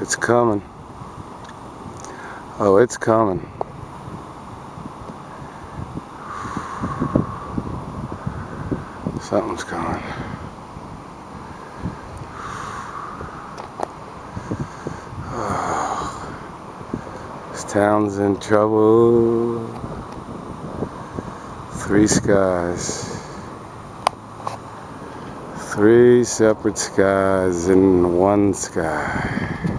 It's coming. Oh, it's coming. Something's coming. Oh, this town's in trouble. Three skies. Three separate skies in one sky.